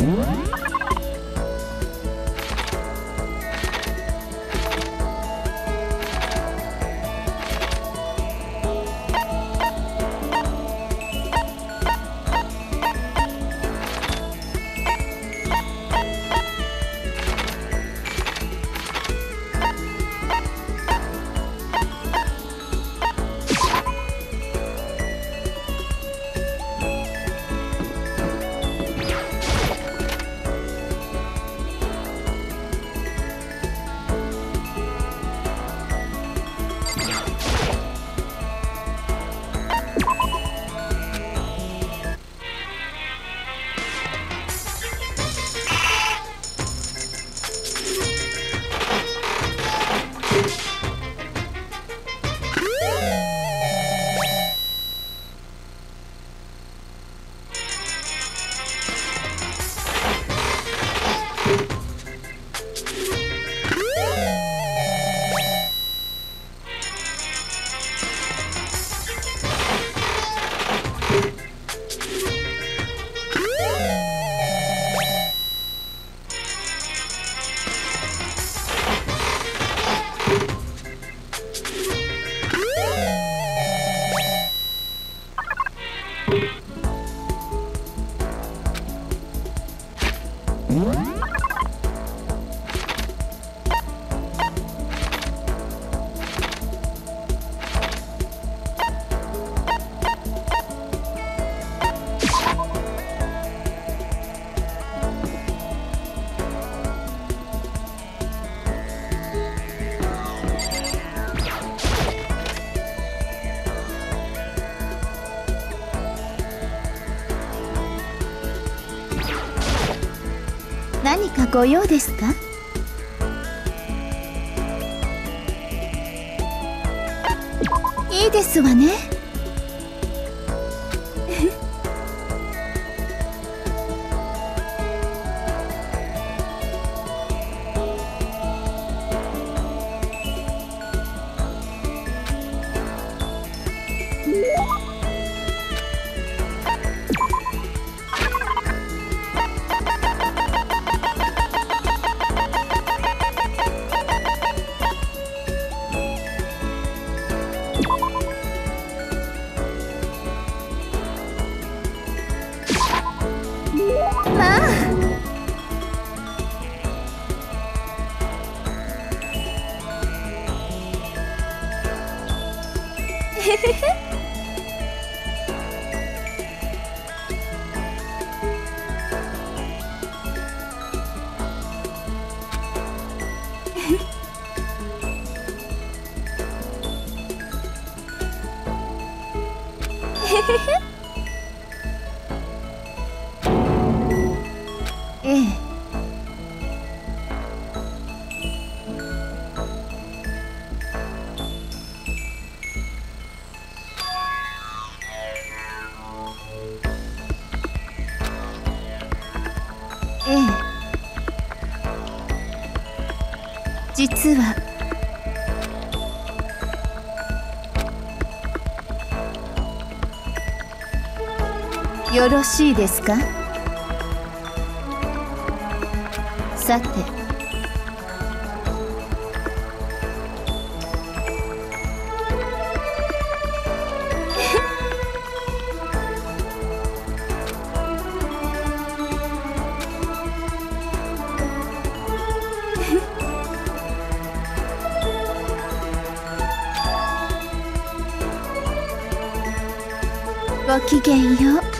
何ご用ですか？ええ。実は。よろしいですか？さて。ごきげんよう。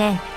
と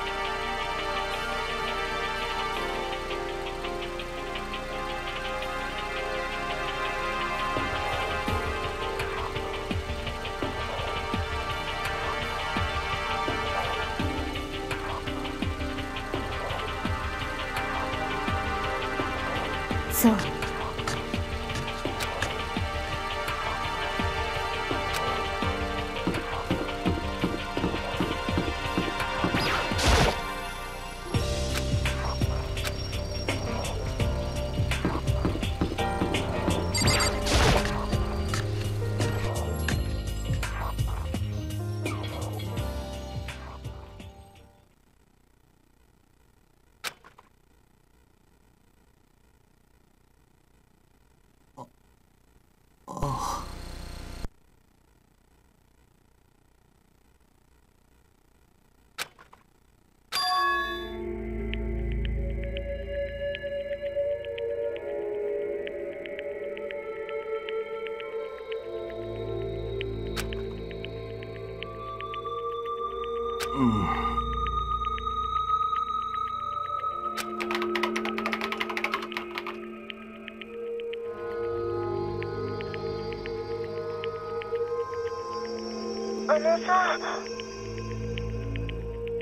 あのさ。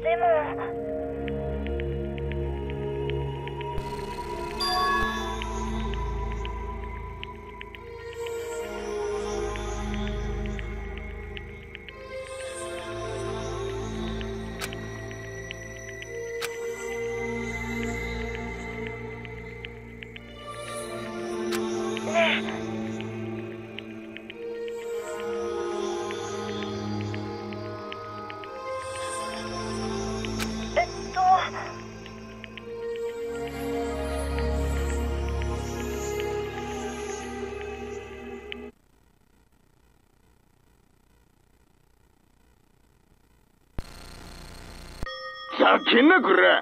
でもざけ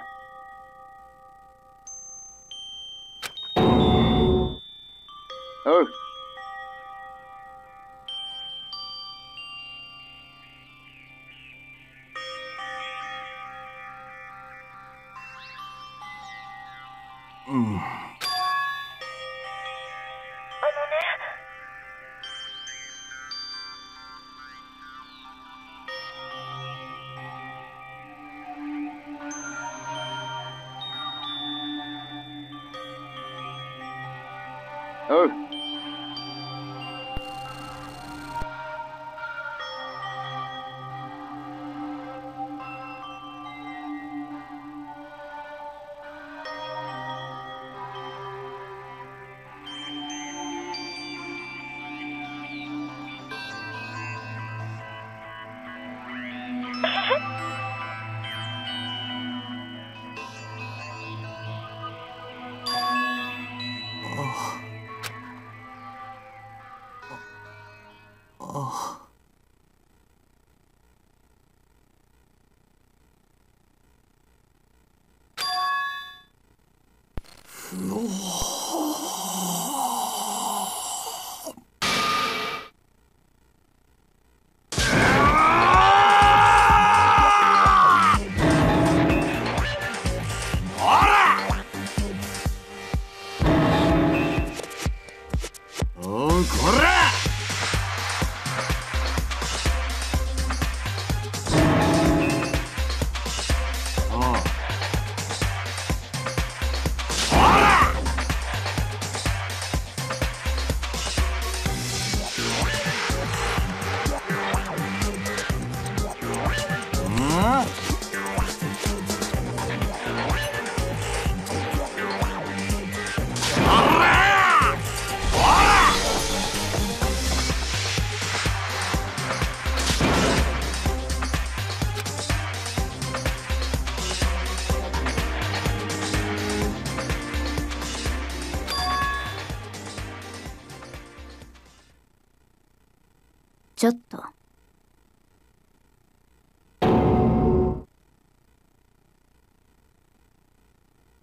お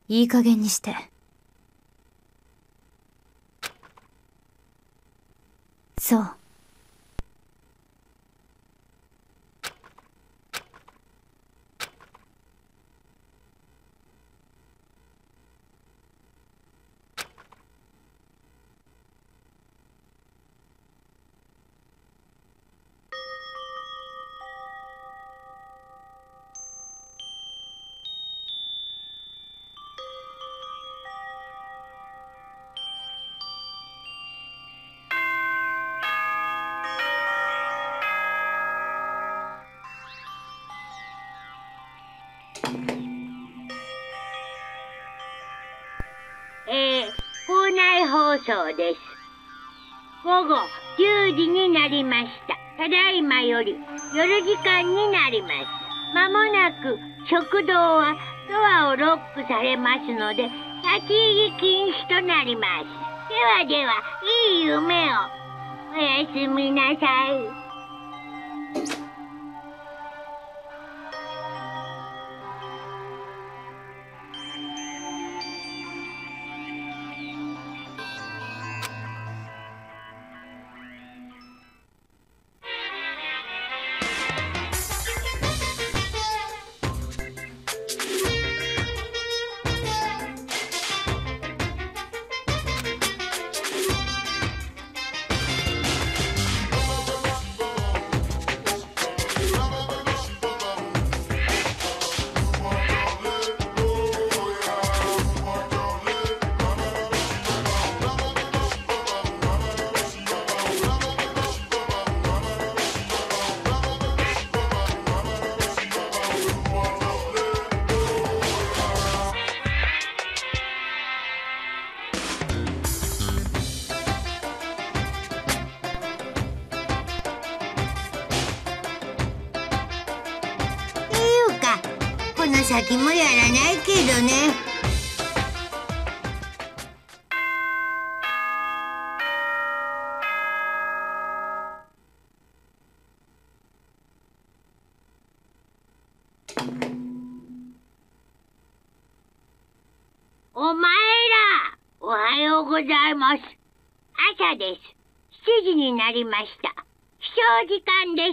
いい加減にして。そう。そうです。午後10時になりました。ただいまより夜時間になります。まもなく食堂はドアをロックされますので、立ち入り禁止となります。ではでは、いい夢を。おやすみなさい。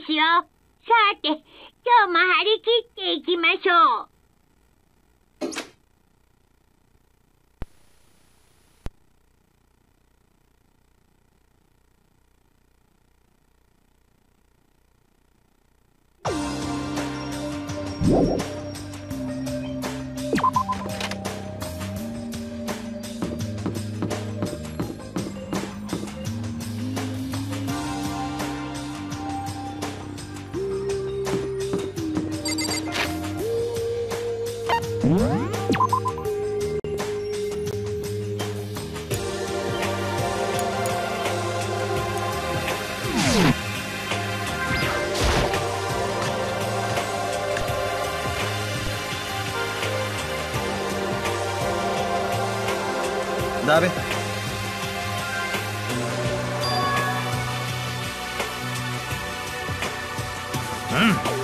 ですよ。さて、今日も張り切っていきましょう。だべう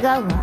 違うわ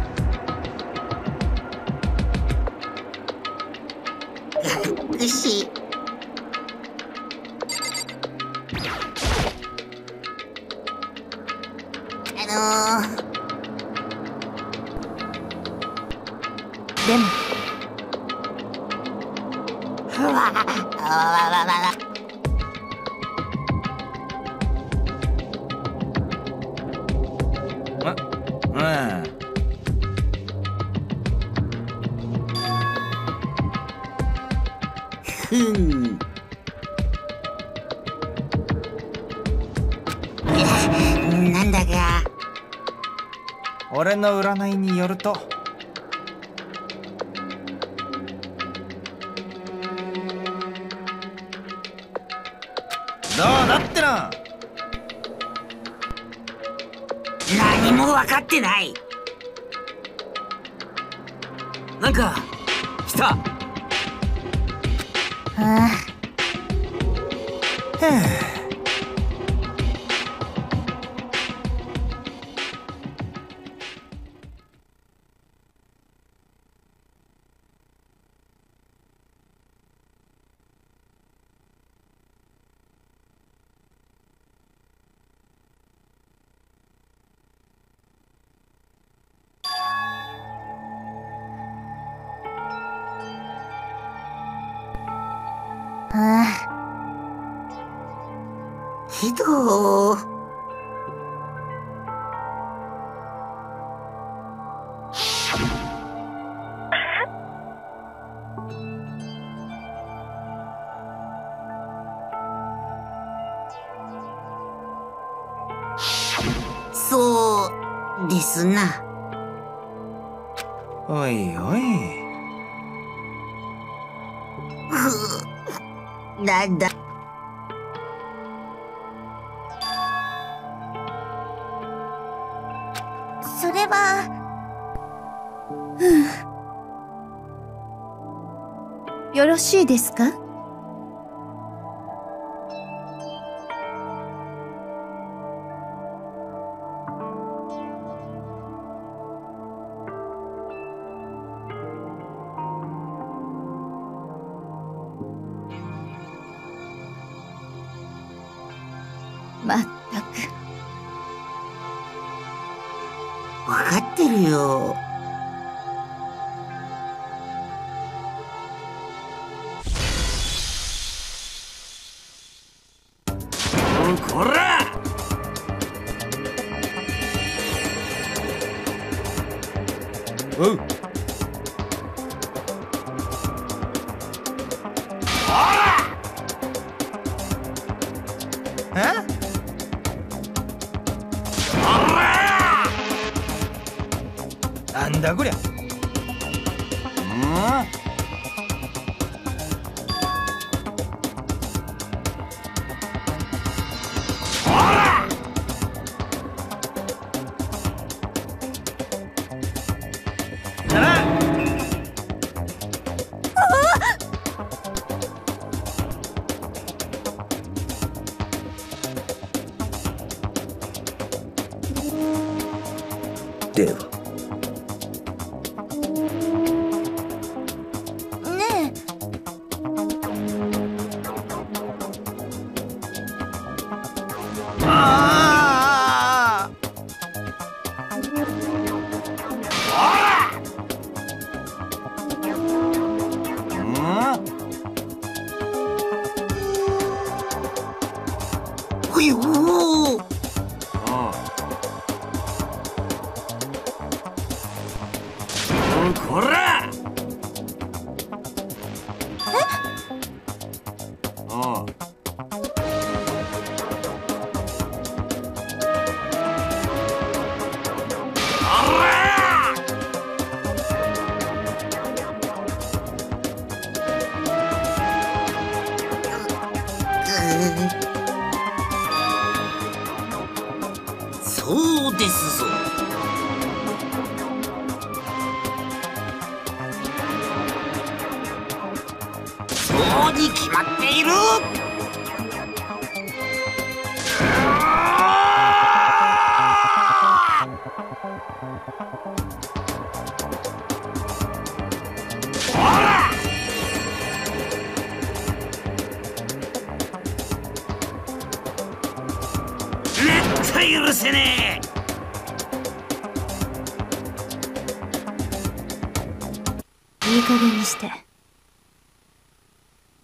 俺の占いによると。どうだってな何も分かってない。なんかですな。おいおい。ふうなんだ。それはよろしいですか？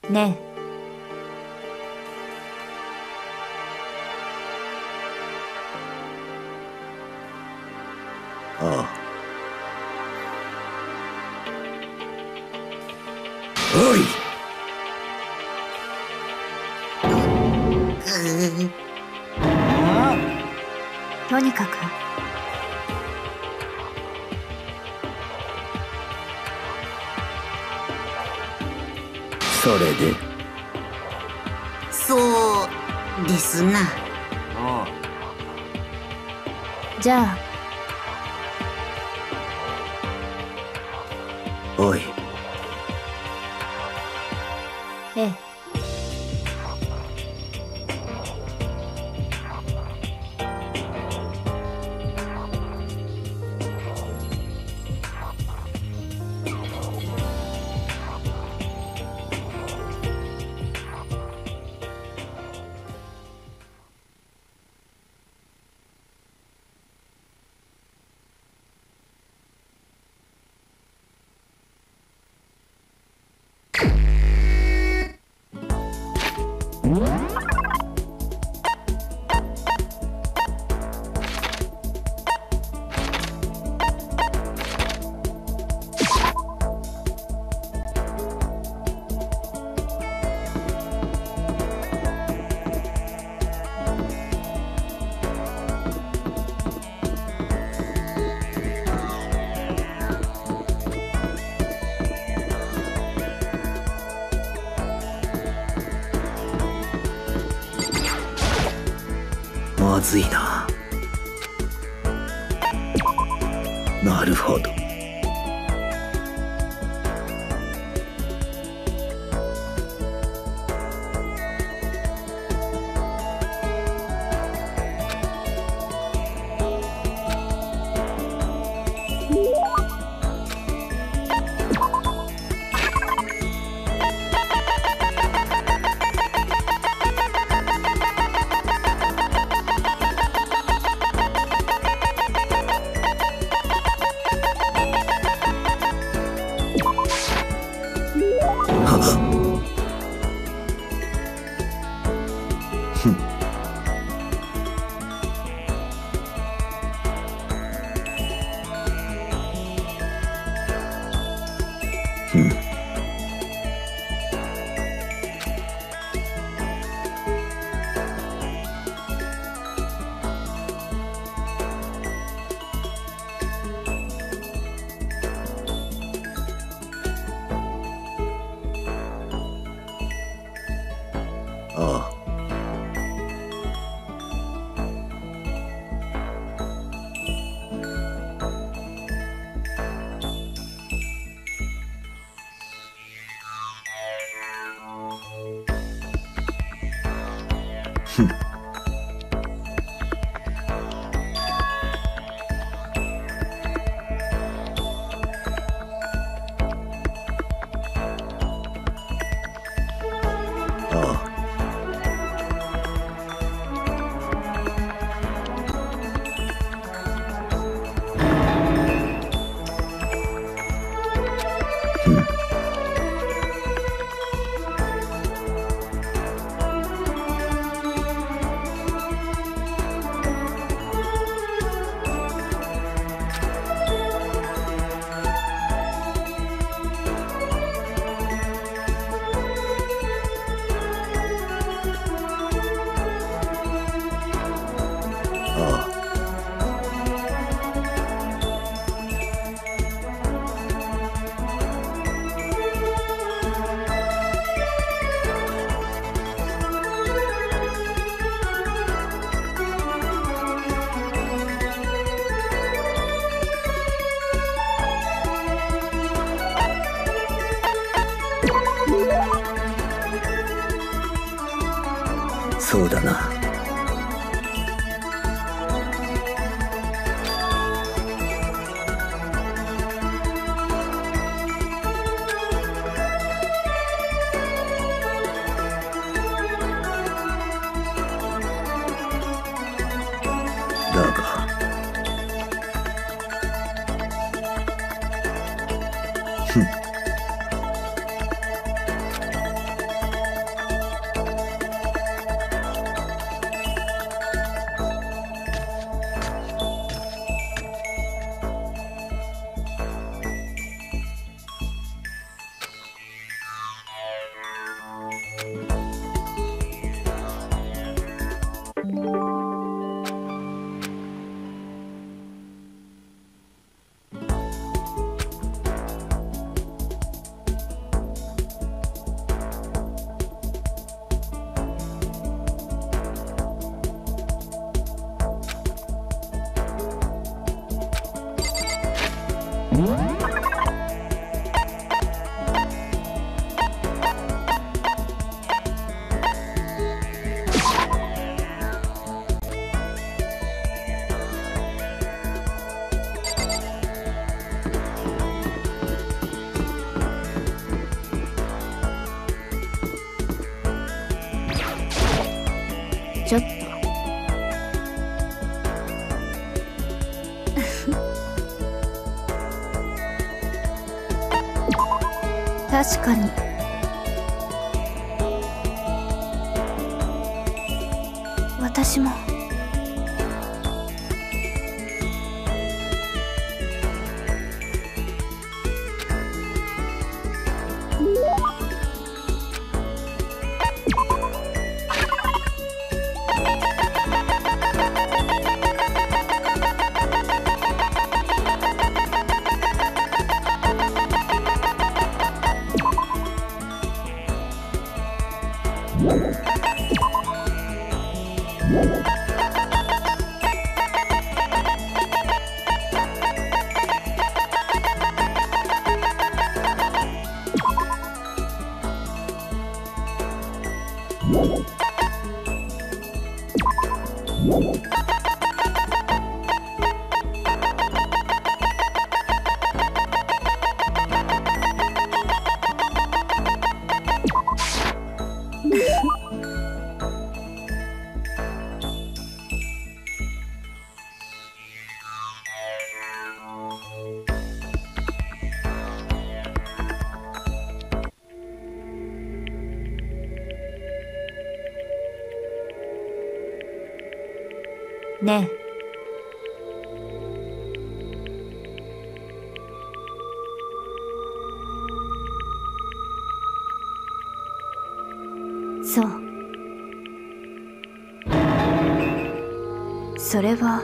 ね。えあねれは。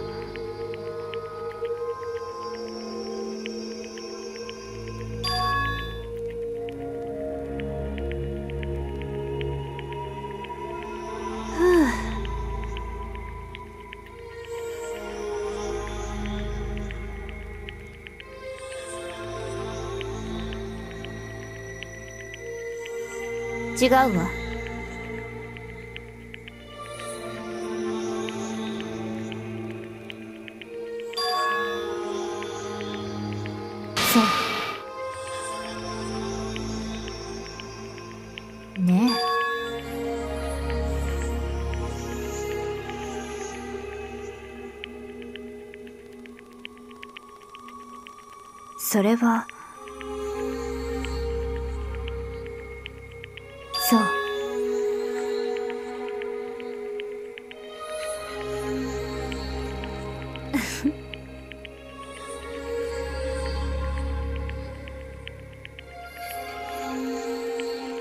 違うわ。それはそう。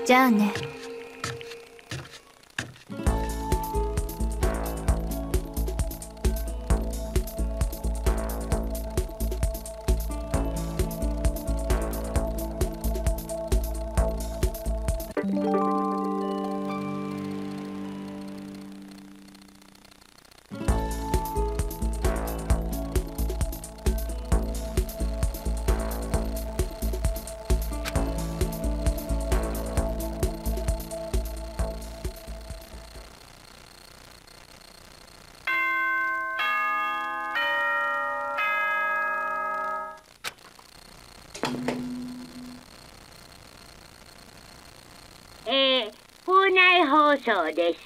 じゃあね。そうです。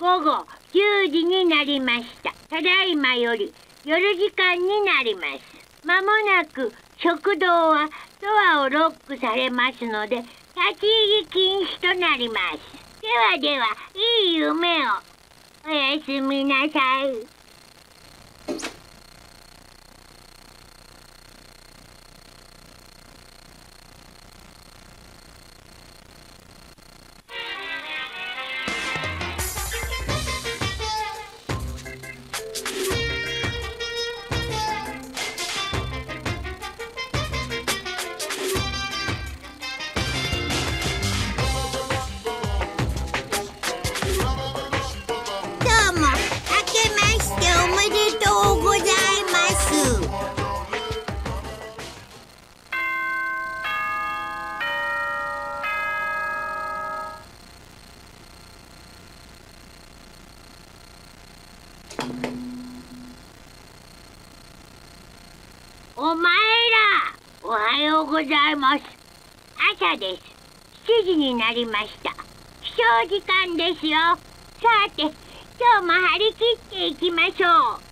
午後10時になりました。ただいまより夜時間になります。まもなく食堂はドアをロックされますので、立ち入り禁止となります。ではでは、いい夢を。おやすみなさい。方です。7時になりました。起床時間ですよ。さて今日も張り切っていきましょう。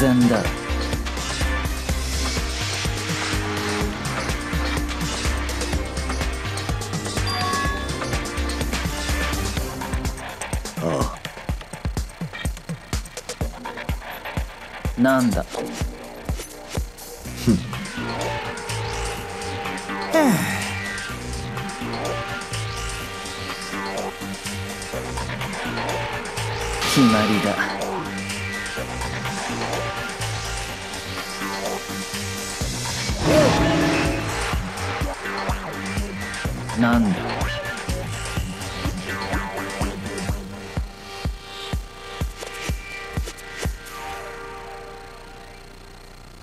然だ。ああ。なんだ？決まりだ。なんだ。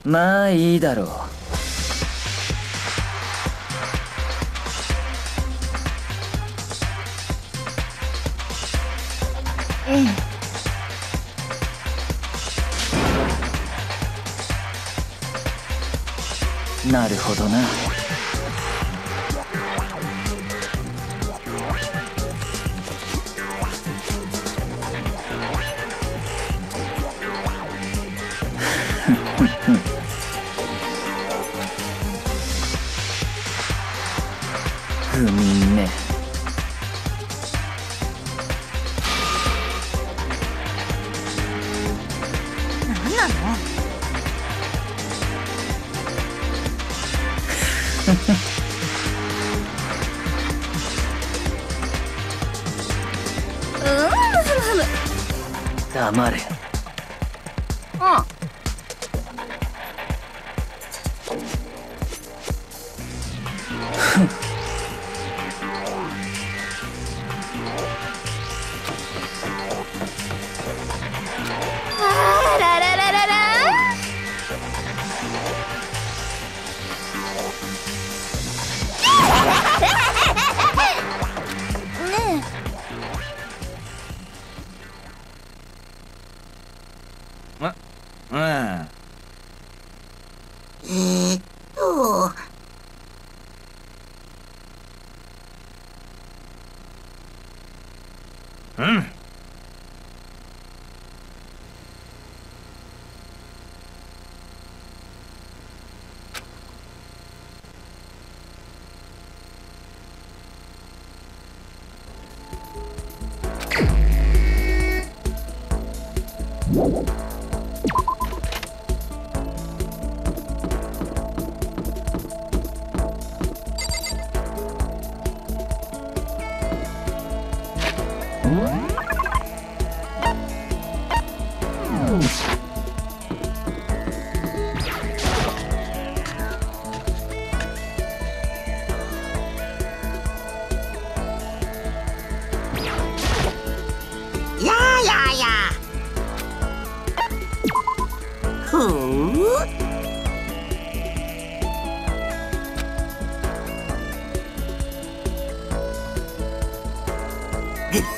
まあいいだろう。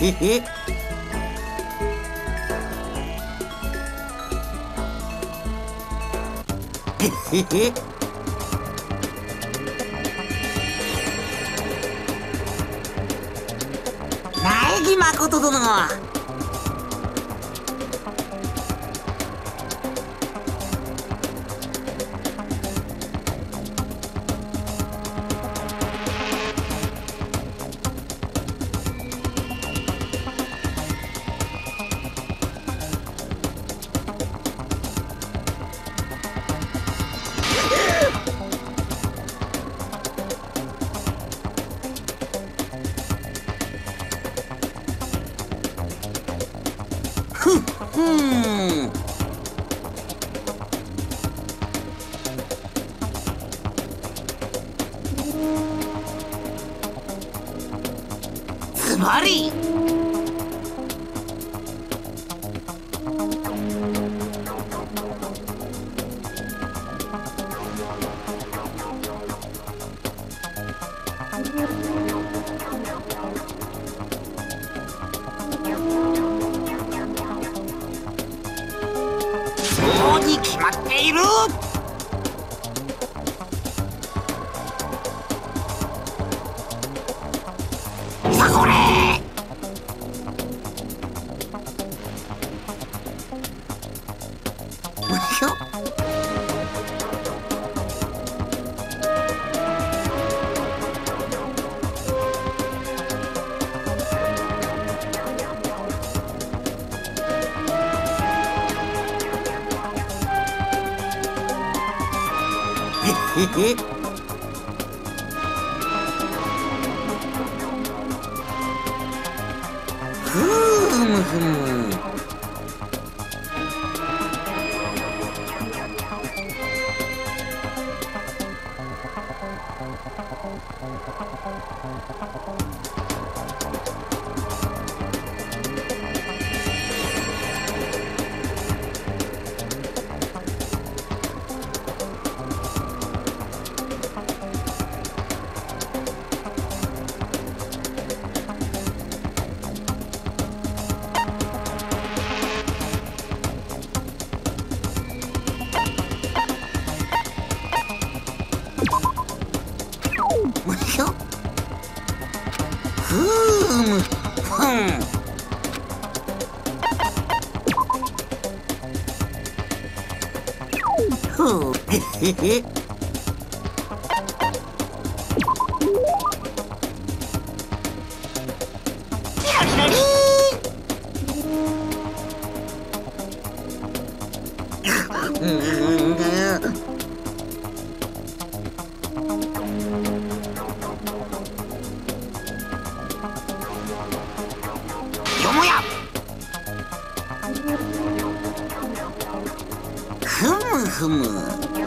へへへへへへ苗木誠殿ふむふむ。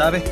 Daves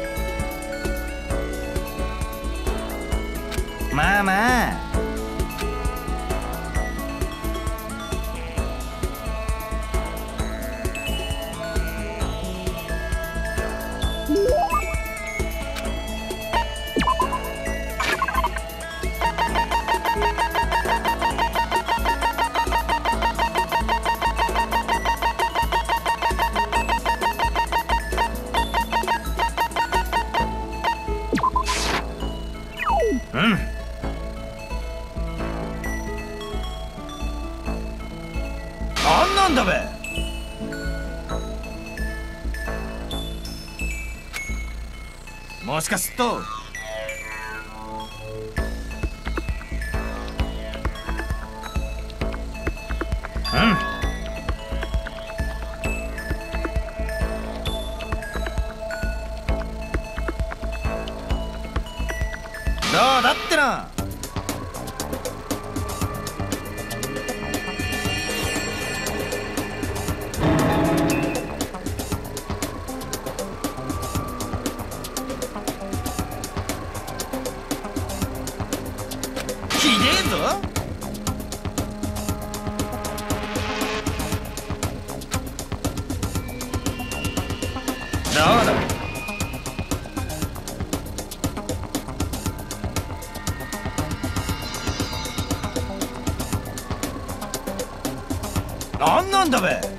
何なんだべ。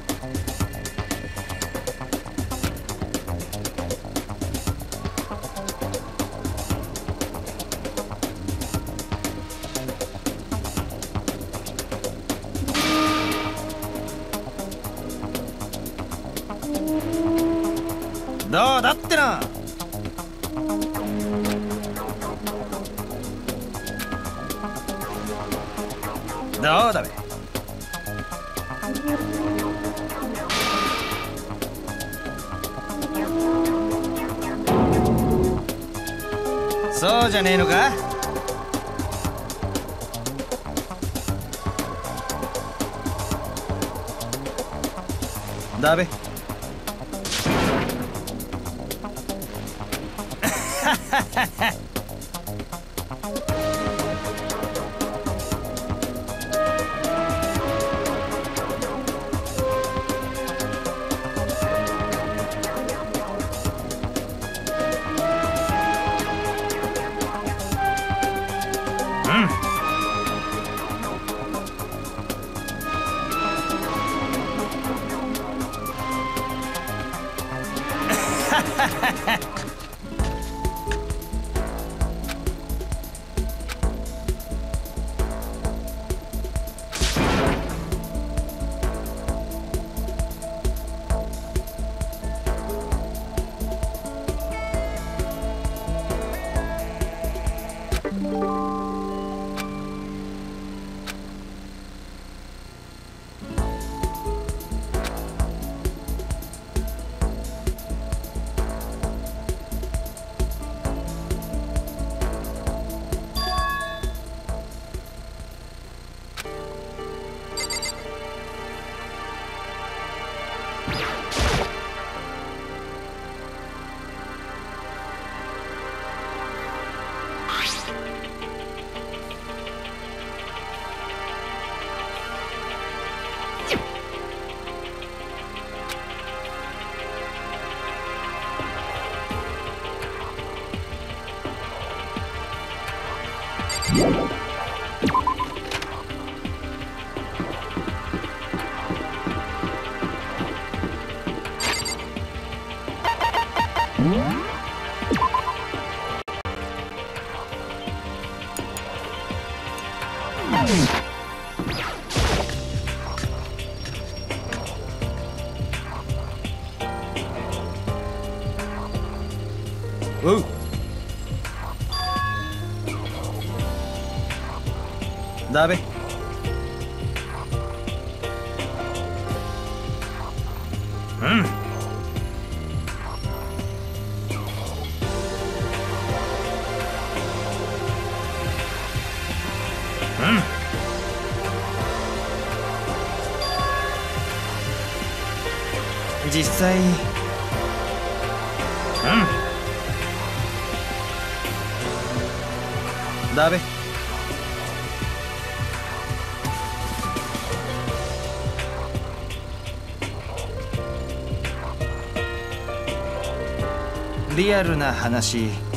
い。うん。ダメリアルな話。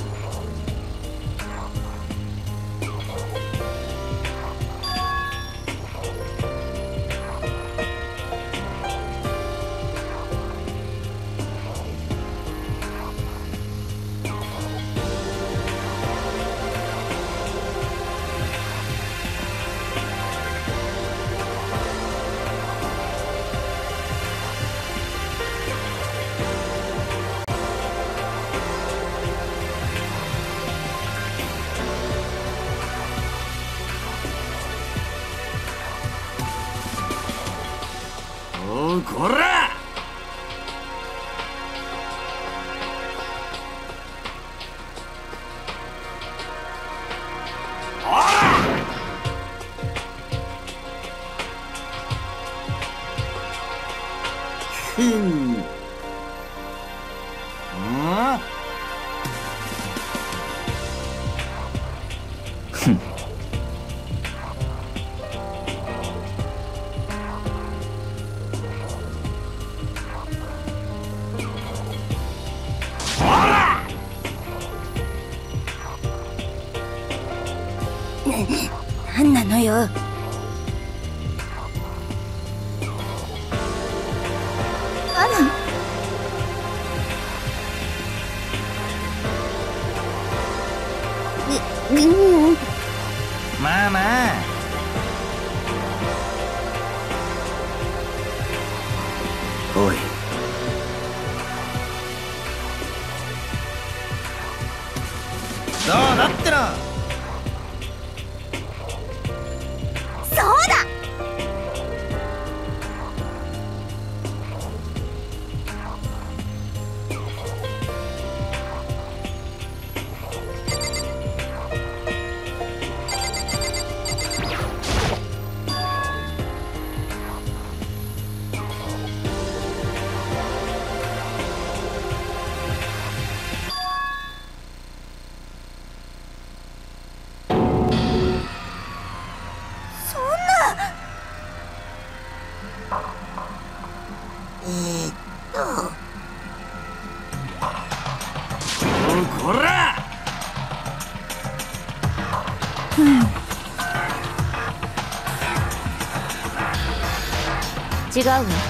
違うわ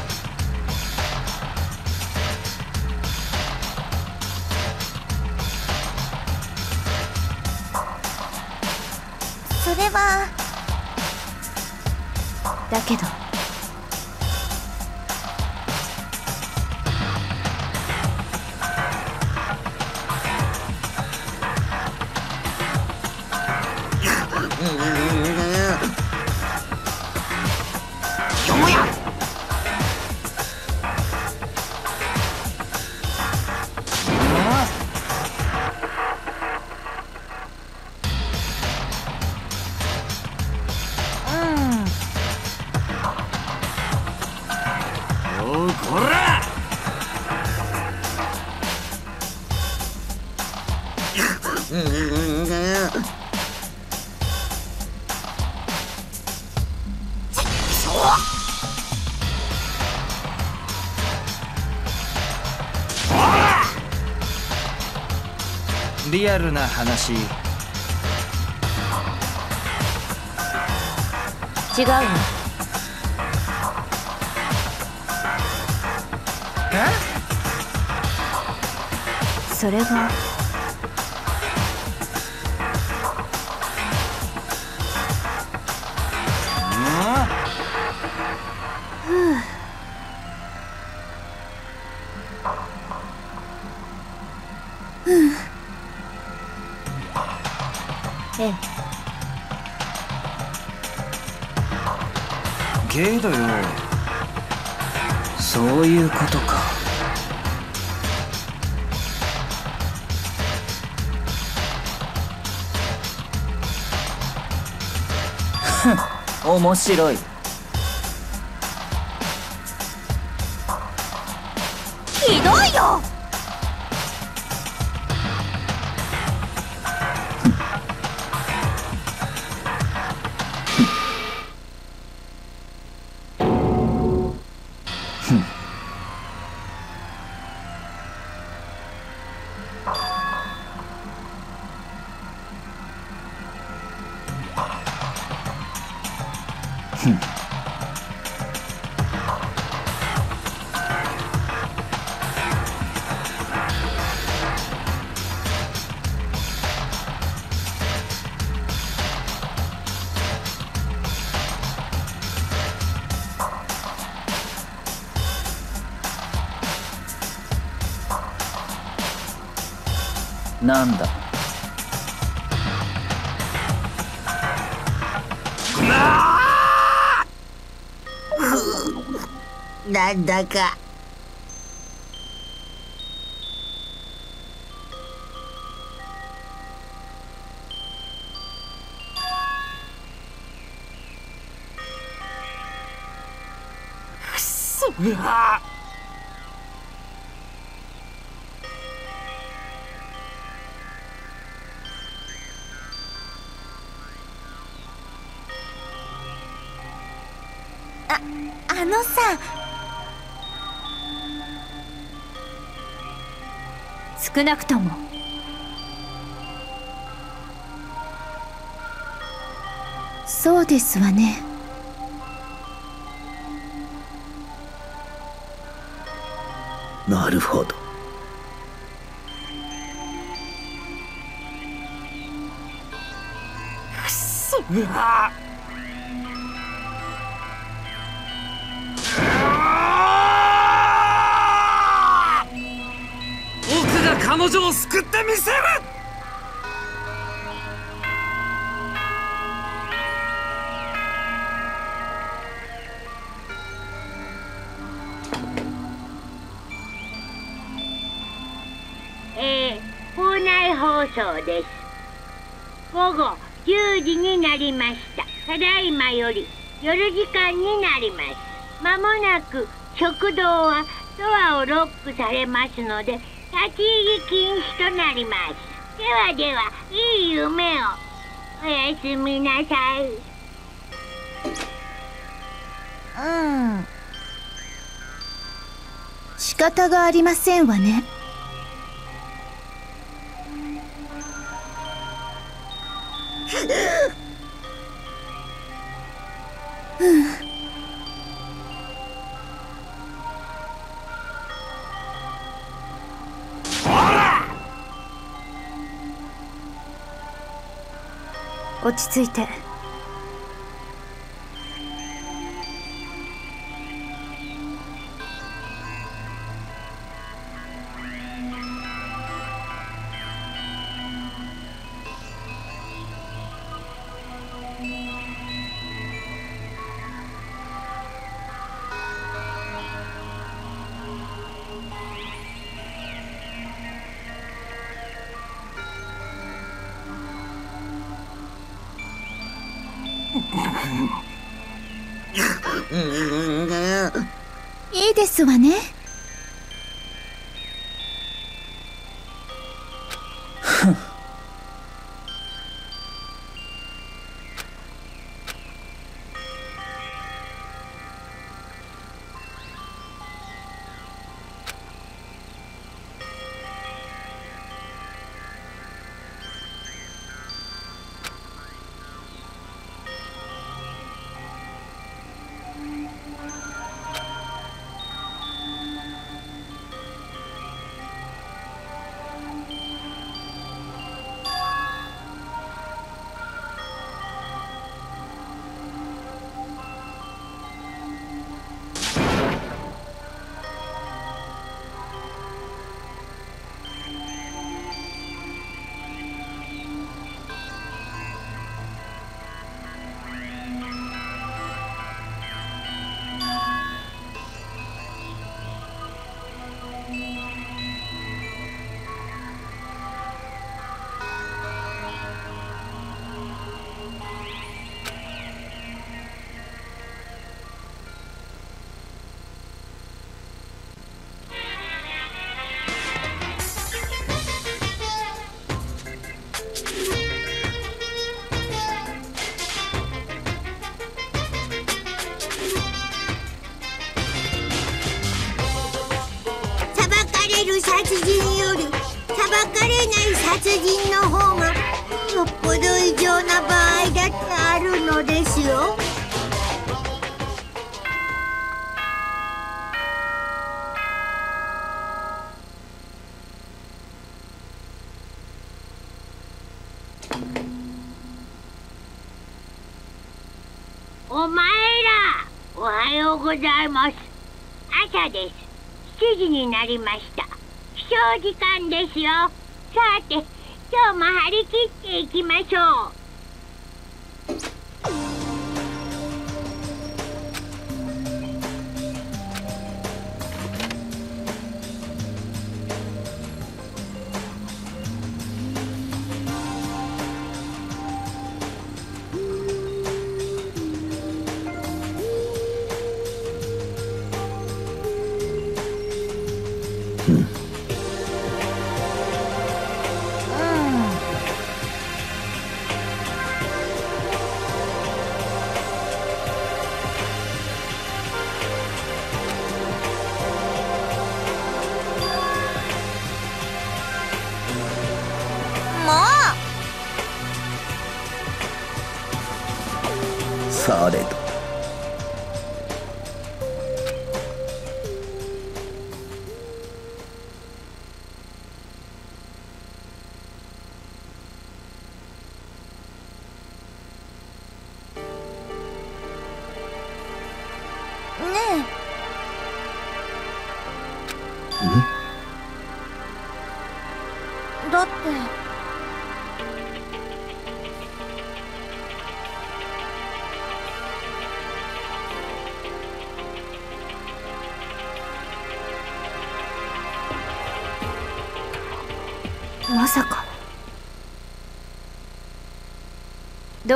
こら。リアルな話。違うわそれが面白い。なんだかあ少なくとも。そうですわね。なるほど。僕が彼女を救ってみせるえー、校内放送です。午後10時になりました。ただいまより夜時間になります。まもなく食堂はドアをロックされますので、立ち入り禁止となります。ではではいい夢を。おやすみなさい。うん。仕方がありませんわね。落ち着いて。殺人より裁かれない殺人の方がよっぽど異常な場合だってあるのですよ。お前らおはようございます。朝です。7時になりました。起床時間ですよ。さて今日も張り切っていきましょう。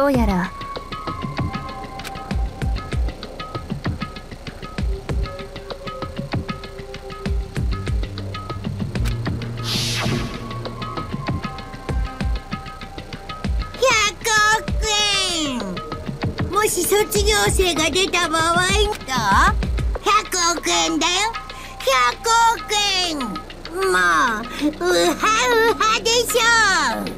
どうやら。100億円。もし卒業生が出た場合と？100億円だよ。100億円。もううはうはでしょう。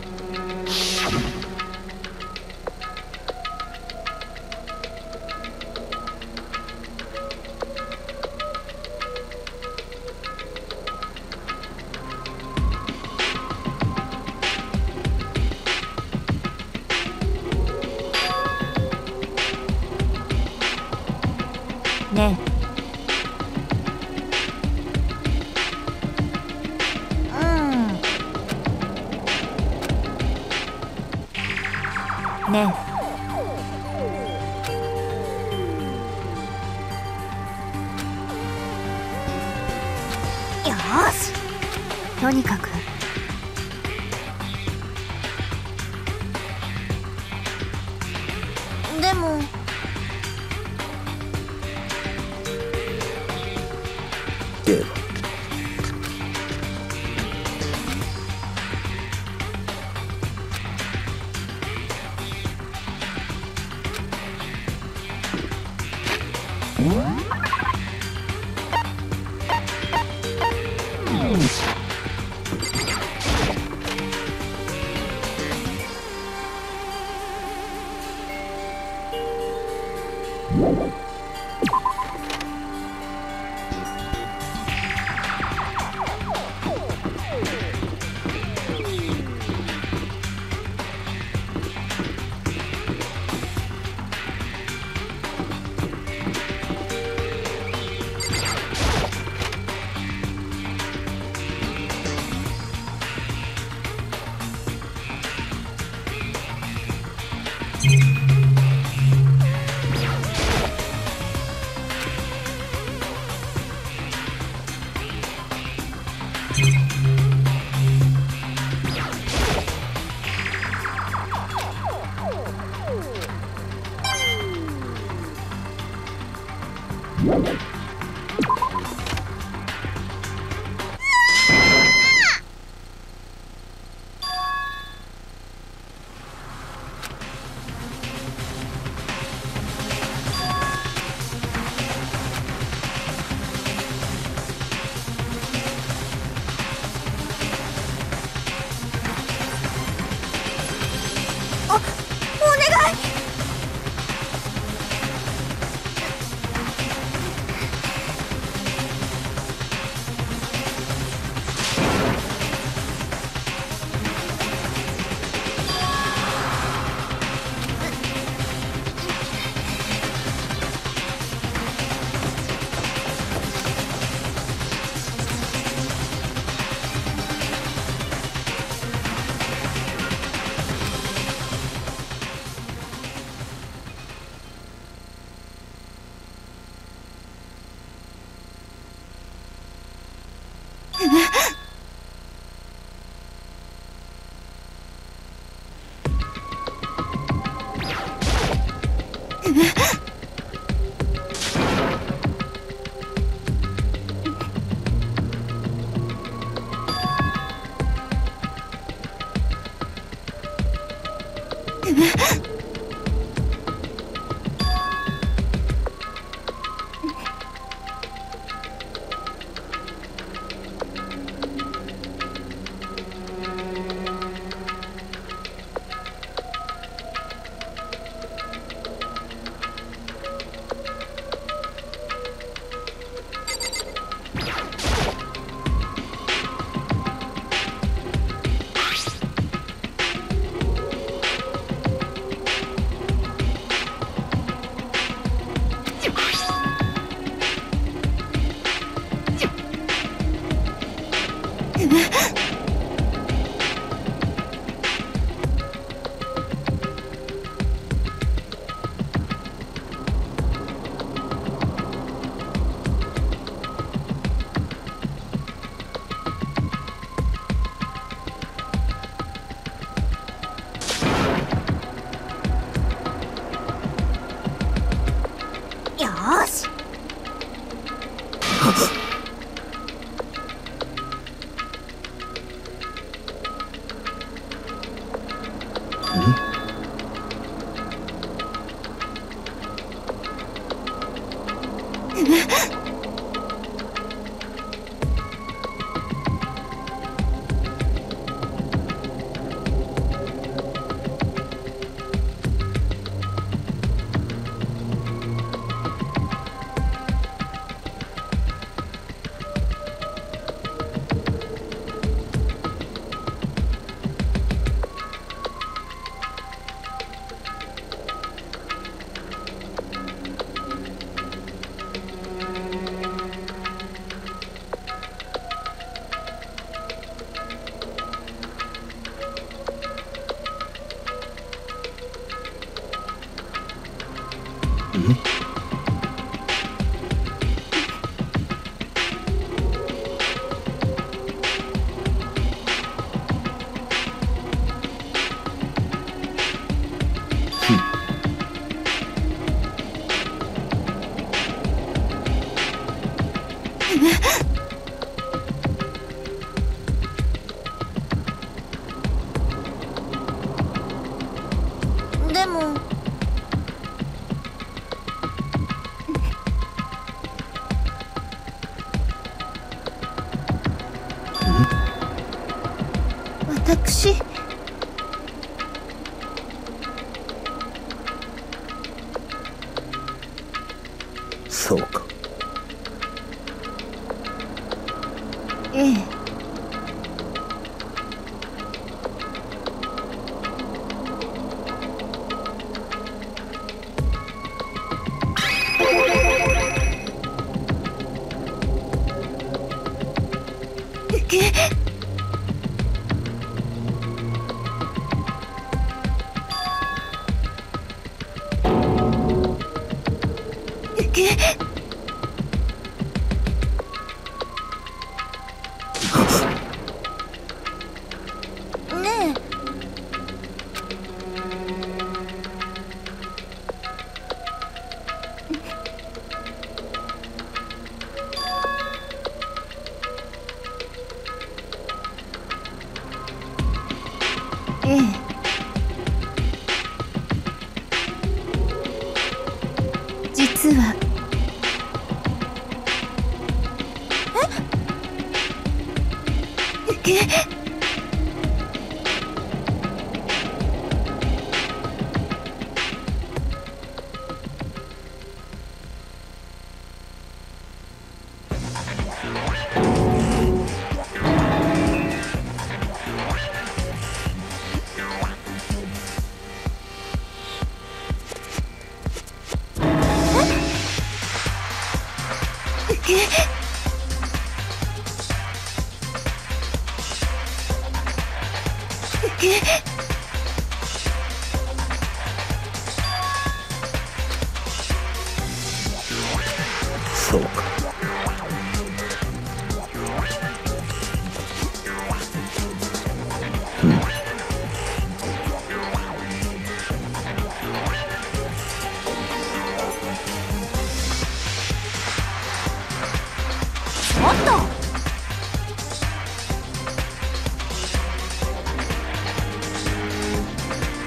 もっと。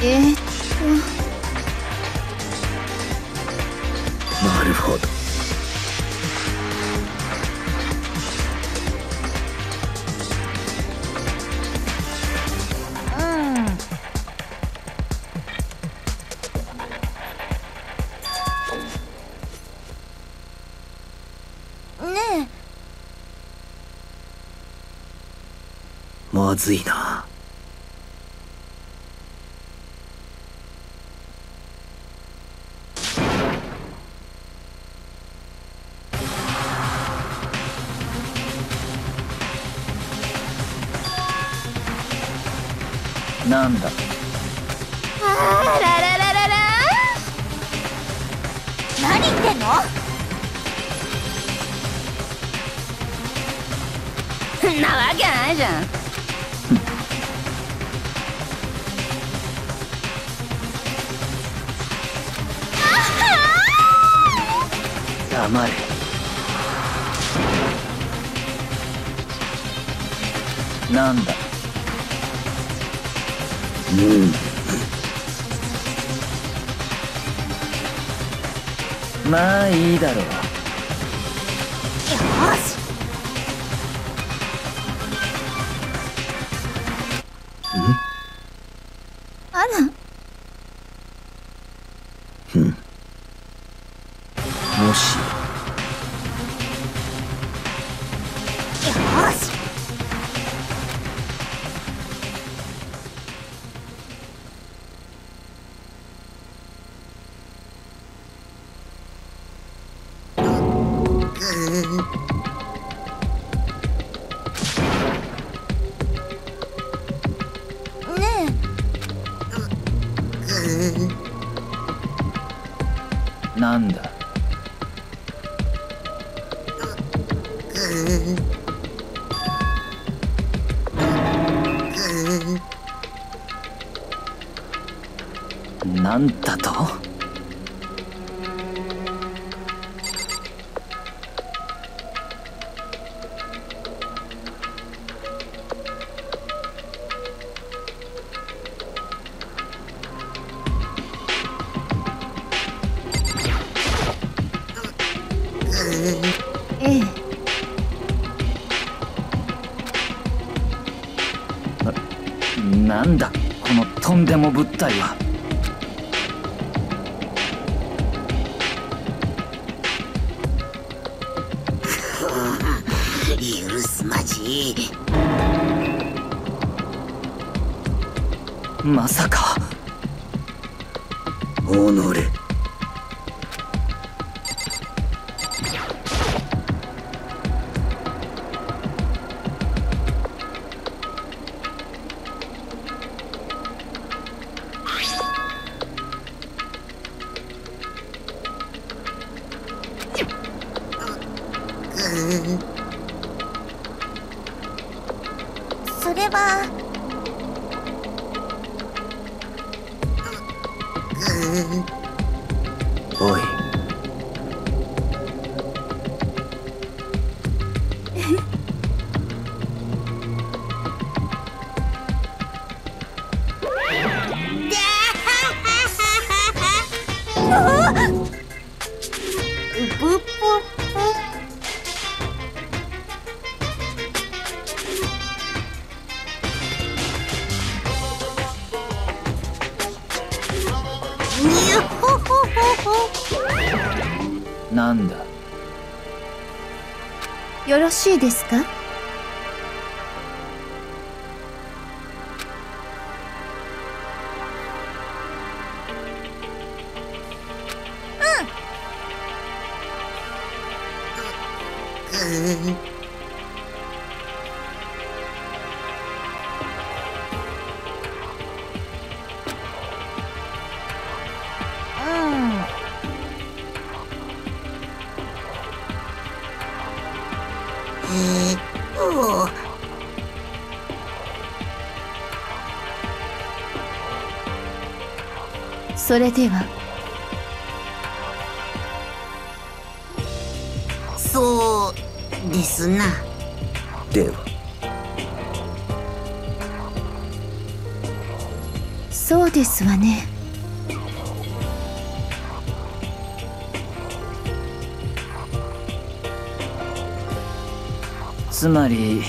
え、っまずいな。下一それは。うん。それでは。そうですな。では。そうですわね。つまり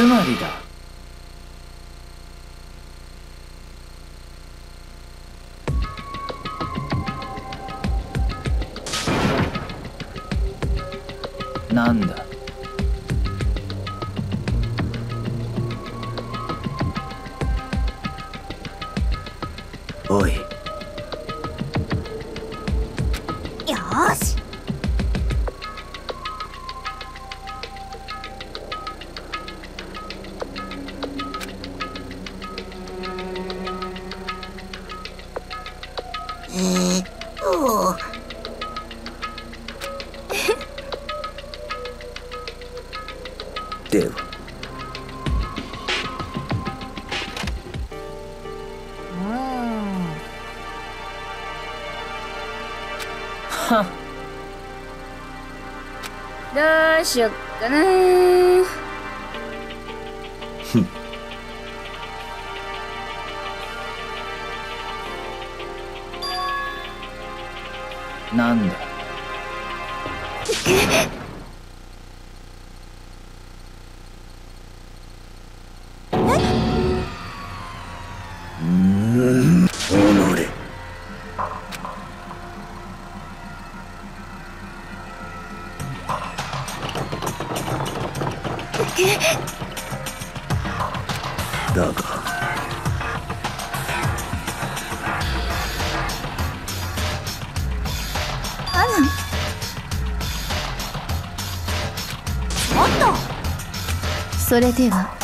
つまりだ。вообще それでは。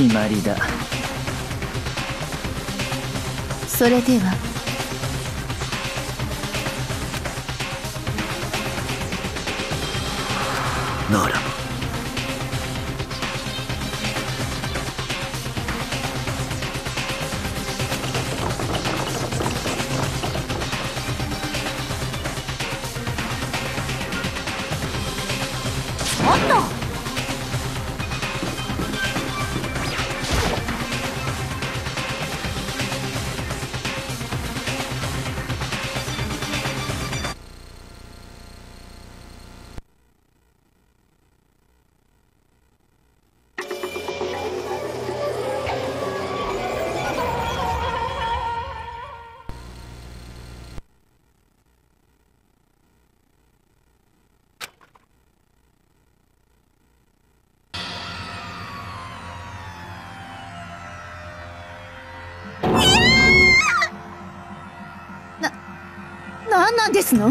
決まりだ。それでは。なんですの？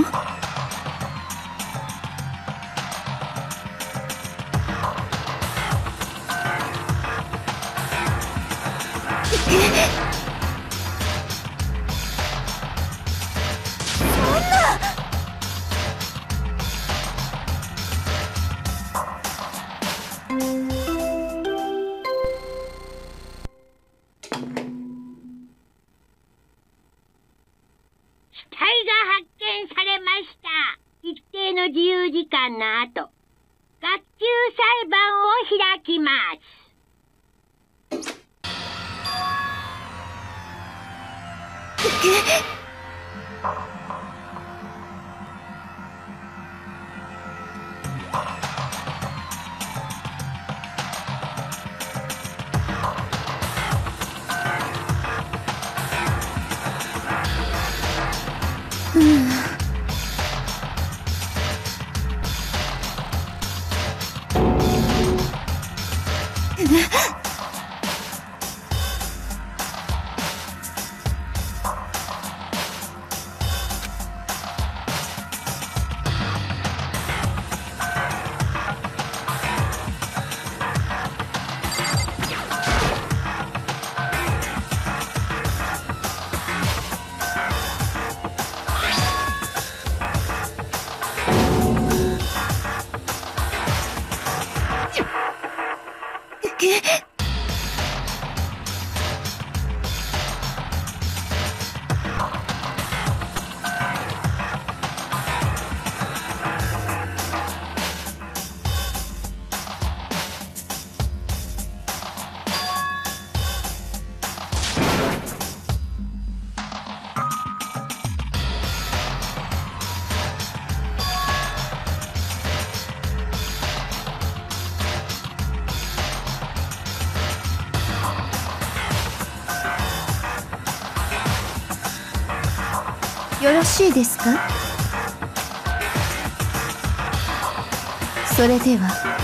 しいですか？それでは。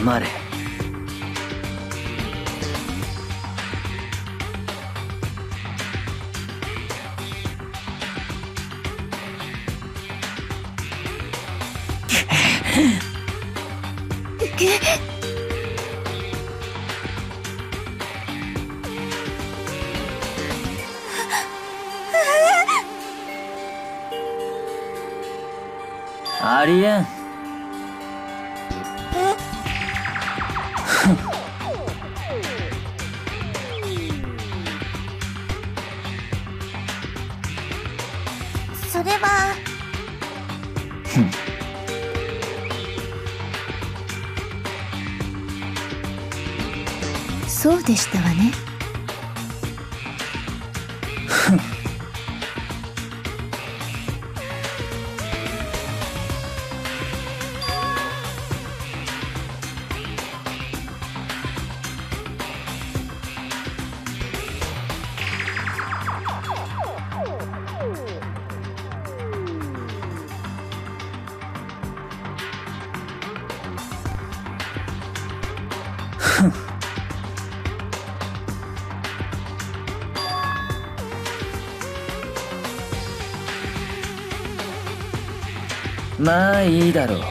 黙れ。ありえん。でしたわね。いいだろう。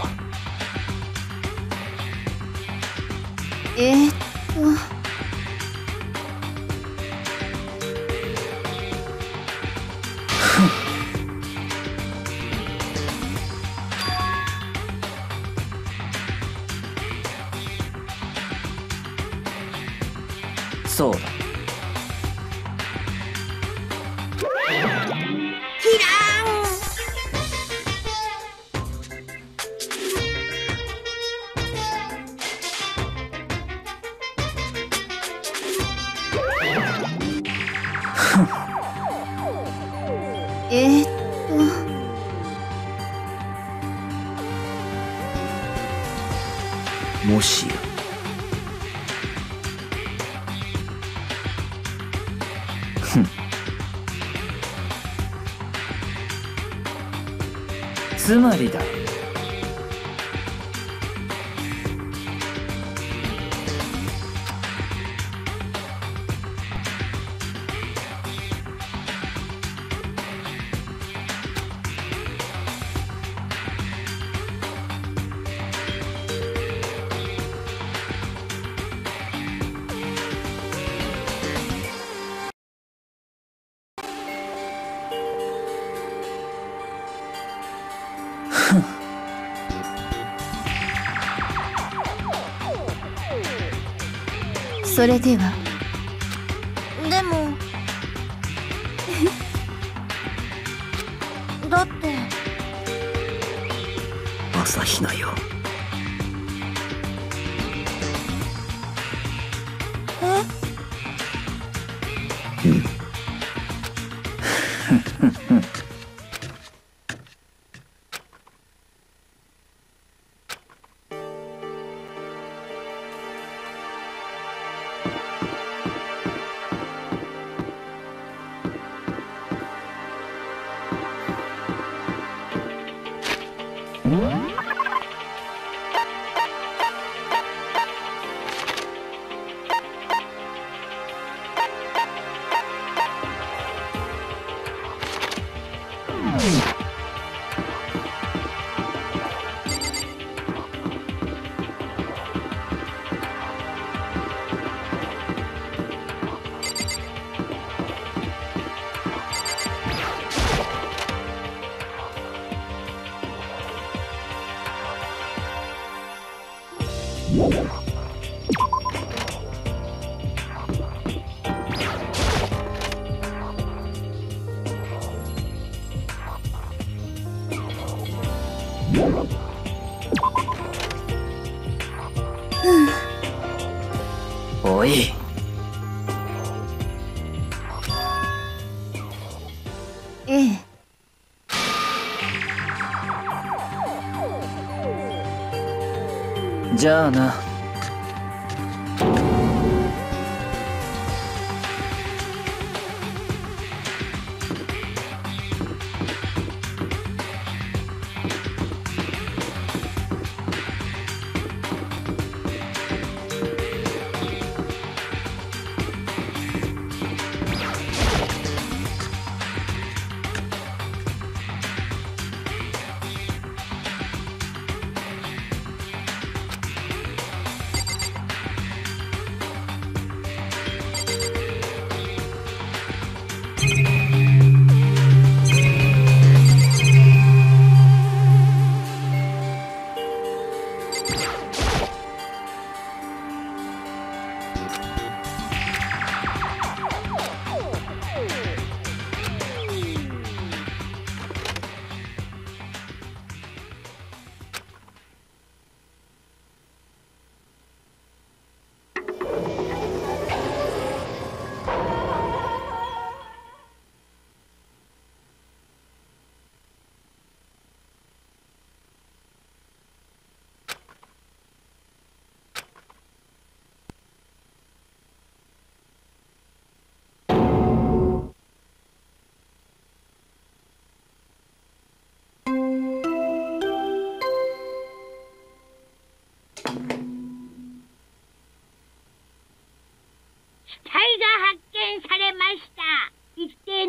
まりだそれでは。じゃあな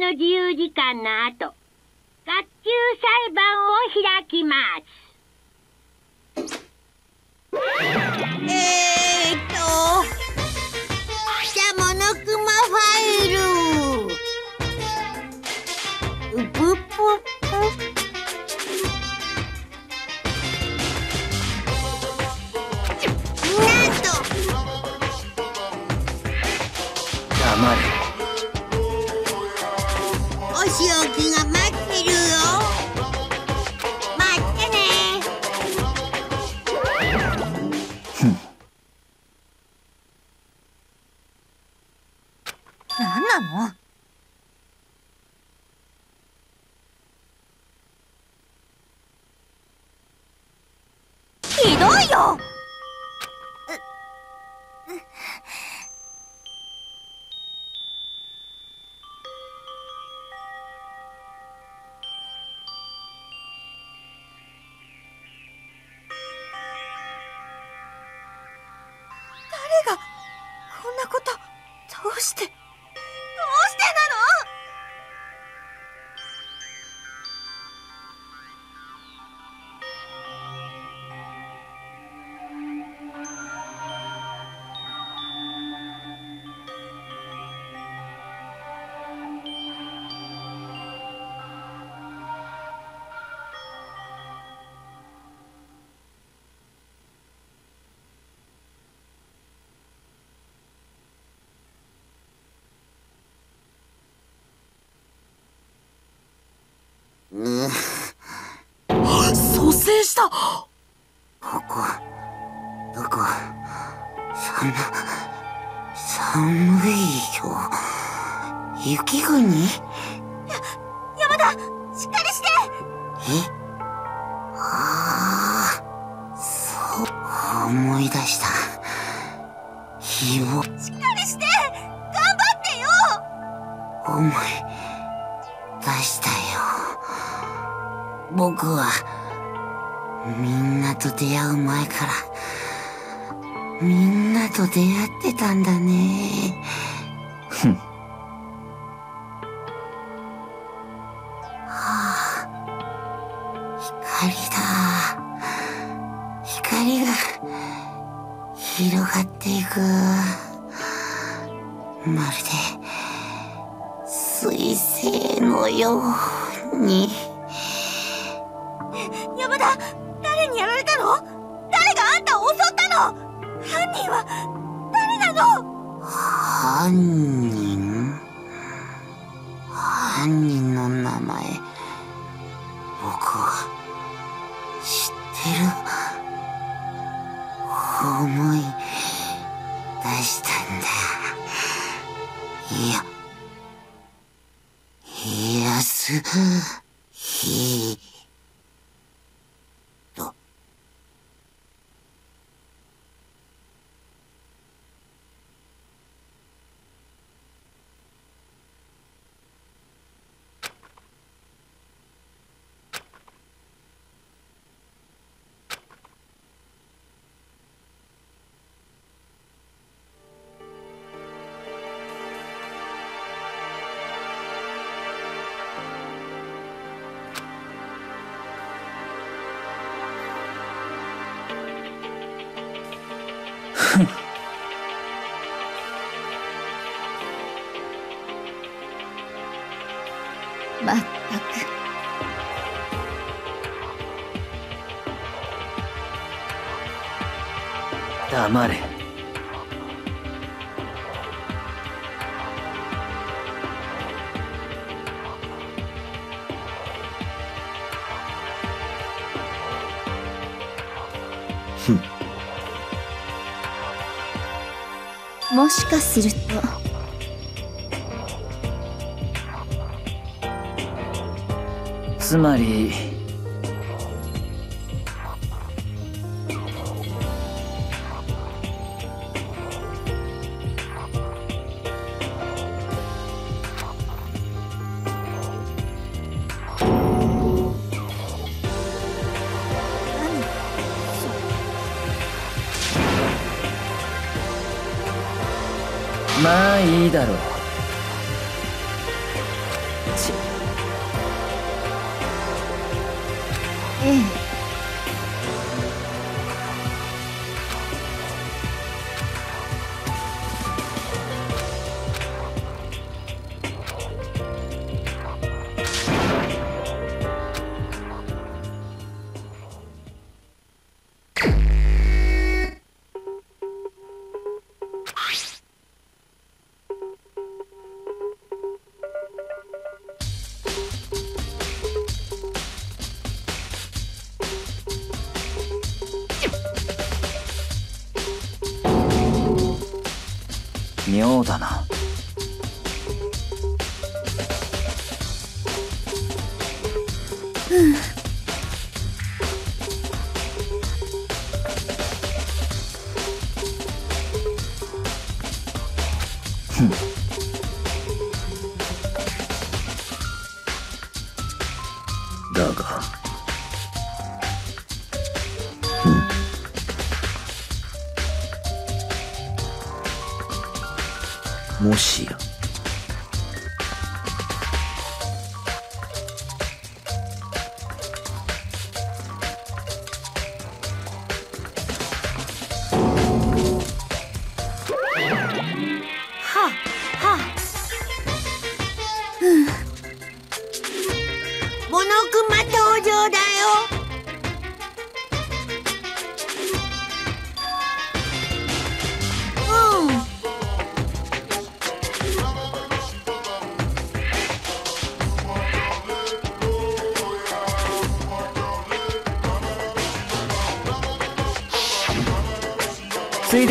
の自由時間の後、学級裁判を開きます。寒いよ。雪国？黙れ。もしかすると、つまりだろう。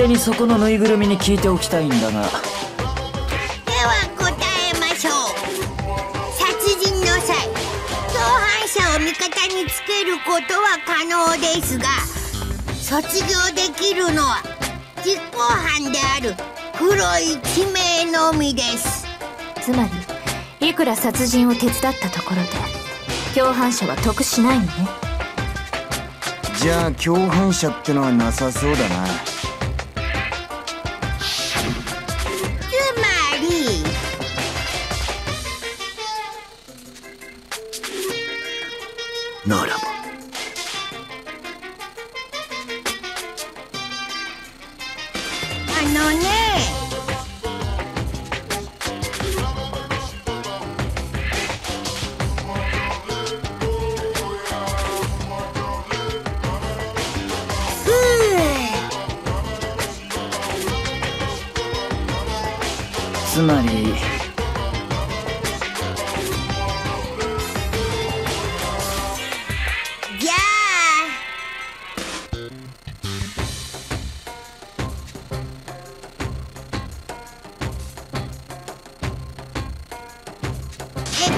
ついでにそこのぬいぐるみに聞いておきたいんだが。では答えましょう。殺人の際共犯者を味方につけることは可能ですが卒業できるのは実行犯である黒い地名のみです。つまり、いくら殺人を手伝ったところで、共犯者は得しないのね。じゃあ共犯者ってのはなさそうだな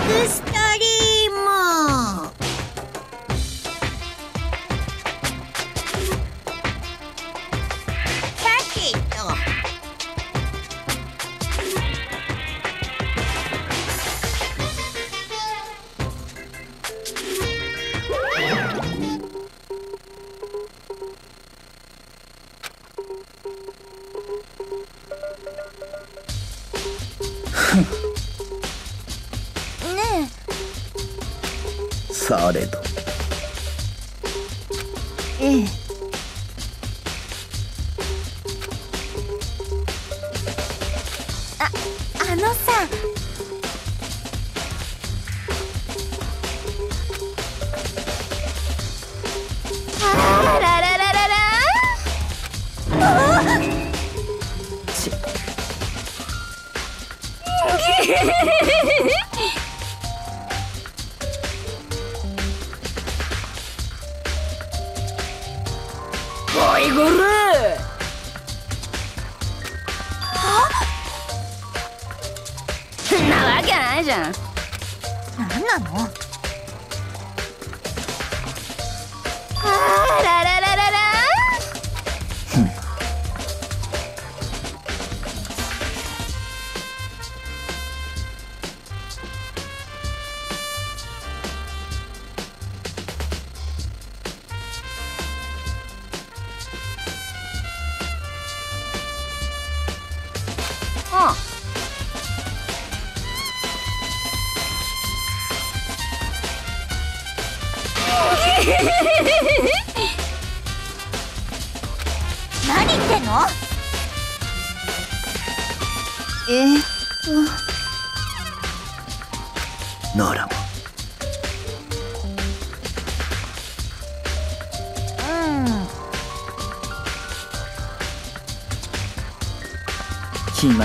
this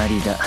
りだ。